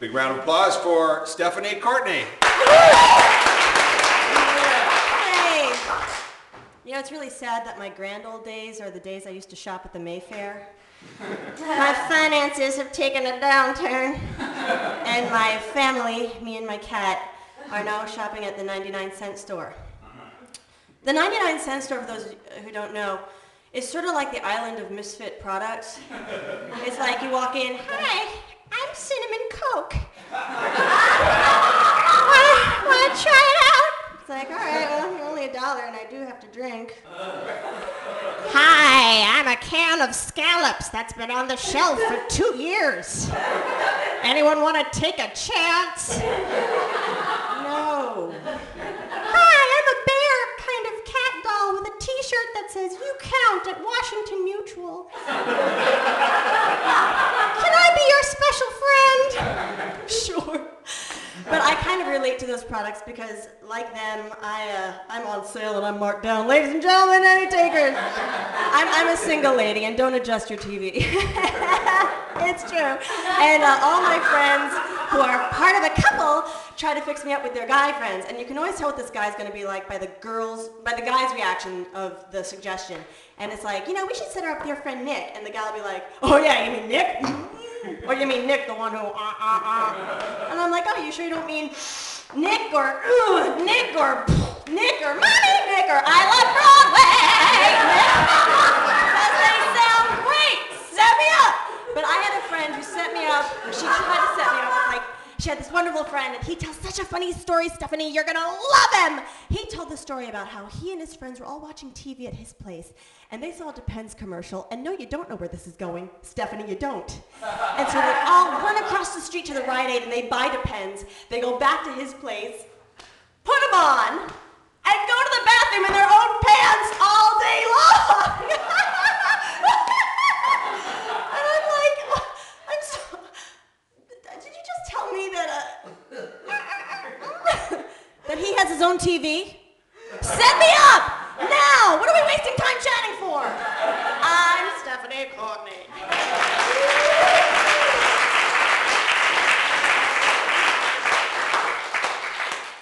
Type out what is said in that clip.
Big round of applause for Stephanie Courtney. Hey! You know, it's really sad that my grand old days are the days I used to shop at the Mayfair. my finances have taken a downturn, and my family, me and my cat, are now shopping at the 99 cent store. The 99 cent store, for those who don't know, is sort of like the island of misfit products. It's like you walk in, hi, Cinnamon Coke. wanna, wanna try it out? It's like, all right, well, only a dollar and I do have to drink. Hi, I'm a can of scallops that's been on the shelf for two years. Anyone want to take a chance? No. Hi, I'm a bear kind of cat doll with a t-shirt that says you count at Washington Mutual. Can I be your special friend? Sure. But I kind of relate to those products because, like them, I, uh, I'm on sale and I'm marked down. Ladies and gentlemen, any takers? I'm, I'm a single lady and don't adjust your TV. it's true. And uh, all my friends who are part of a couple try to fix me up with their guy friends. And you can always tell what this guy's going to be like by the girls, by the guy's reaction of the suggestion. And it's like, you know, we should set her up with your friend Nick. And the guy will be like, oh yeah, you mean Nick? Or you mean Nick, the one who, uh, uh, uh. And I'm like, oh, you sure you don't mean Nick or, ooh, Nick or, Nick or Mommy Nick or I Love Broadway? Because they sound great. Set me up. But I had a friend who set me up, she tried to set me up like, she had this wonderful friend, and he tells such a funny story, Stephanie. You're gonna love him. He the story about how he and his friends were all watching TV at his place, and they saw a Depends commercial. And no, you don't know where this is going, Stephanie. You don't. And so they all run across the street to the Rite Aid, and they buy Depends. They go back to his place, put them on, and go to the bathroom in their own pants all day long. and I'm like, I'm so. Did you just tell me that uh, that he has his own TV? Set me up! Now! What are we wasting time chatting for? Uh, I'm Stephanie Cole.